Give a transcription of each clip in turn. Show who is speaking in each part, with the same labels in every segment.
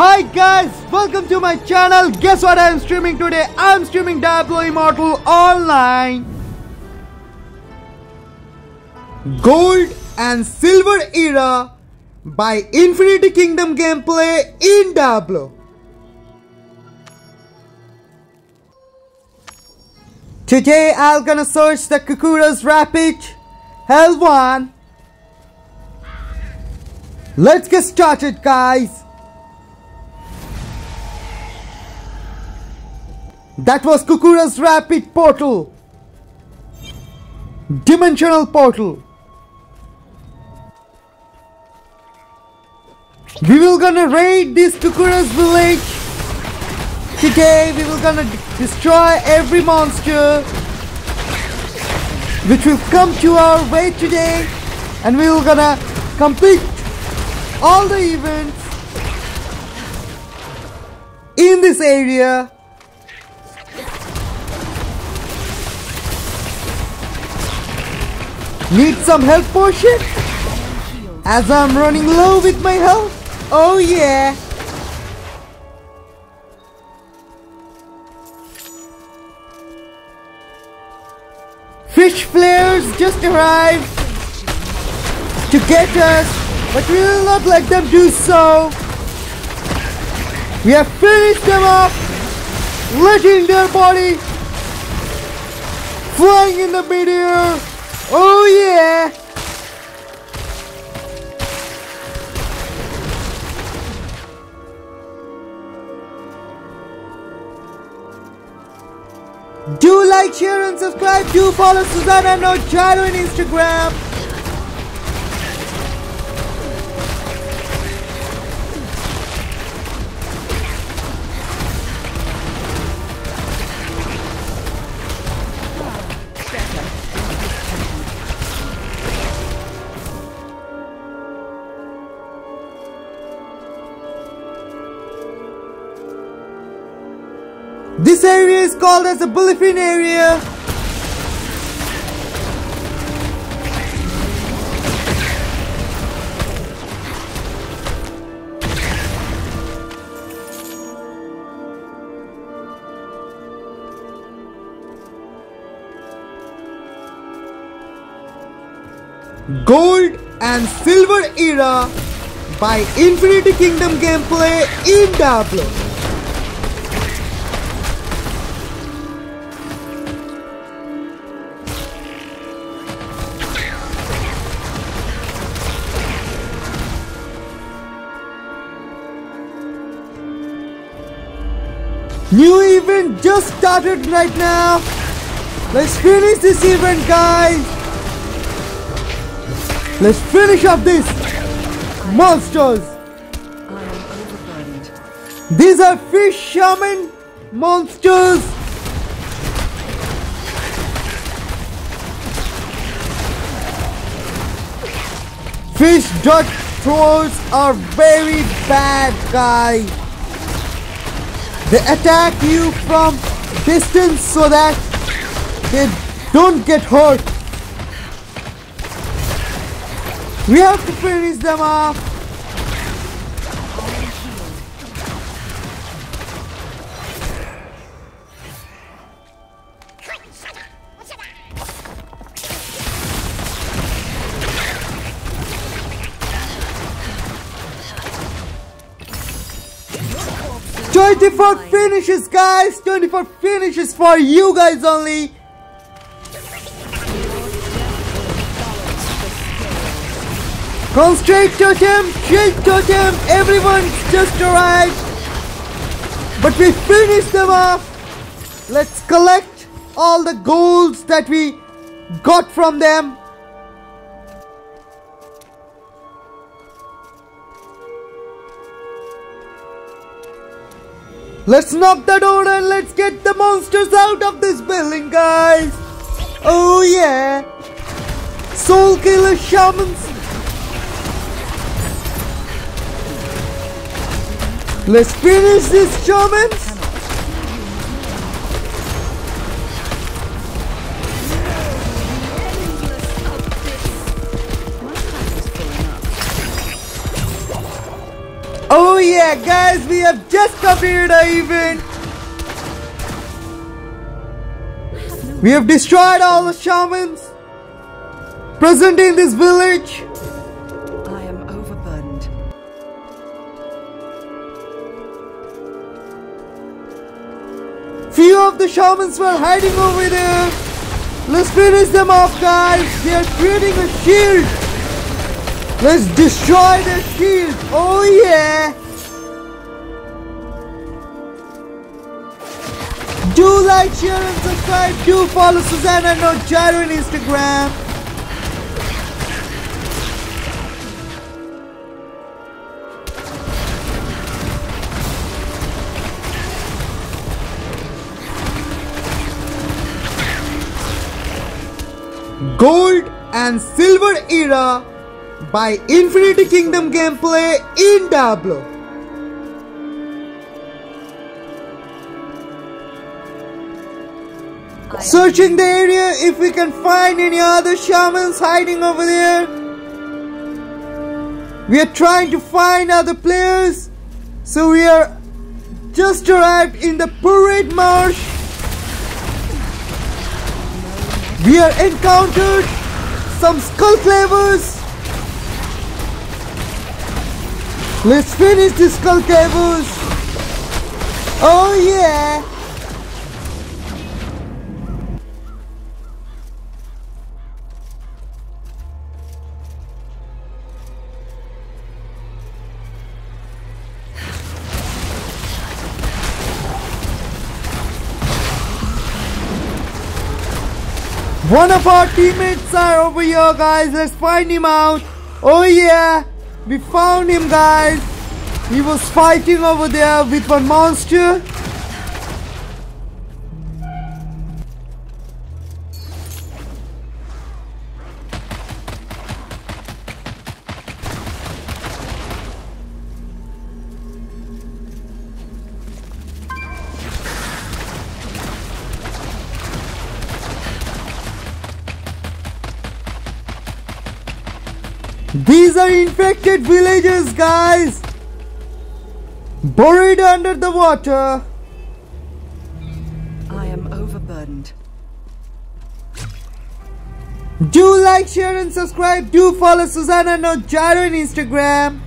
Speaker 1: Hi guys, welcome to my channel. Guess what I am streaming today? I am streaming Diablo Immortal online. Gold and Silver IRA by Infinity Kingdom gameplay in Diablo. Today I'm gonna search the Kukura's Rapid Hell 1. Let's get started guys. That was Kukura's Rapid Portal. Dimensional Portal. We will gonna raid this Kukura's village. Today we will gonna destroy every monster which will come to our way today and we will gonna complete all the events in this area Need some health potion? As I'm running low with my health? Oh yeah! Fish flares just arrived to get us, but we will not let them do so. We have finished them off, letting their body flying in the meteor. Oh yeah! Do like, share and subscribe. Do follow Susanne No Gyro on Instagram. This area is called as the Bilefen area. Gold and Silver IRA by Infinity Kingdom gameplay in Diablo. New event just started right now. Let's finish this event, guys. Let's finish up this monsters. These are fish shaman monsters. Fish dot throwers are very bad, guys. They attack you from distance so that they don't get hurt. We have to finish them off. Twenty-four finishes, guys. Twenty-four finishes for you guys only. Constraint totem, shield totem, everyone just arrived. But we finished them off. Let's collect all the golds that we got from them. Let's knock the door and let's get the monsters out of this building, guys. Oh yeah. Soul Killer Shamans. Let's finish this shamans. Oh yeah, guys, we have just completed our event. We have destroyed all the shamans present in this village.
Speaker 2: I am overburdened.
Speaker 1: Few of the shamans were hiding over there. Let's finish them off, guys. They are creating a shield. Let's destroy their shield. Oh, yeah. Do like, share, and subscribe. Do follow Susanne No Gyro on Instagram. Gold and Silver IRA by Infinity Kingdom gameplay in Diablo. Searching the area if we can find any other shamans hiding over there. We are trying to find other players. So we are just arrived in the parade marsh. We are encountered some skull clavers. Let's finish the skull clavers. Oh yeah. One of our teammates are over here, guys. Let's find him out. Oh, yeah. We found him, guys. He was fighting over there with one monster. These are infected villages, guys. Buried under the water.
Speaker 2: I am overburdened.
Speaker 1: Do like, share, and subscribe. Do follow Susanne No Gyro on Instagram.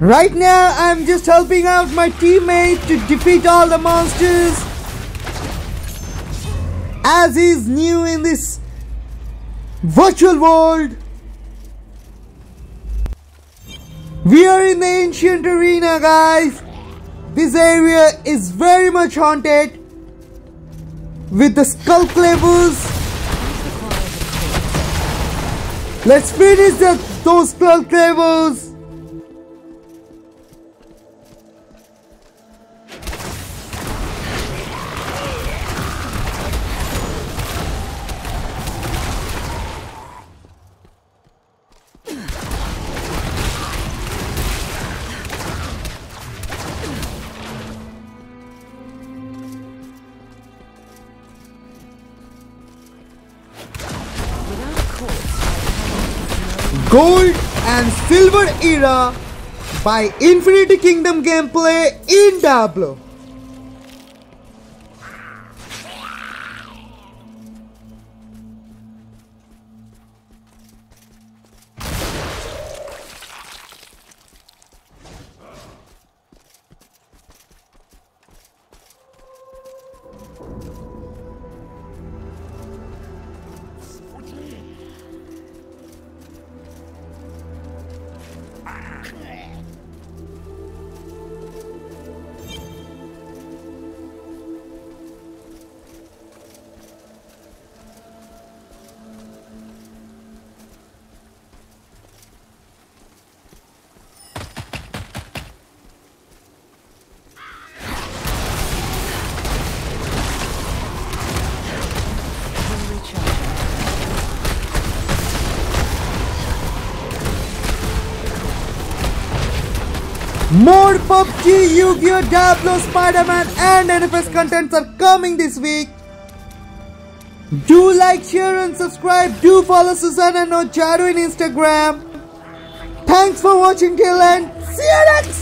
Speaker 1: Right now, I'm just helping out my teammate to defeat all the monsters. As is new in this virtual world. We are in the ancient arena, guys. This area is very much haunted with the skull clavers. Let's finish the, those skull clavers. Gold and Silver IRA by Infinity Kingdom gameplay in Diablo. PUBG, Yu-Gi-Oh, Diablo, Spider-Man and NFS contents are coming this week. Do like, share and subscribe. Do follow Susanne No Charu on Instagram. Thanks for watching till end. See you next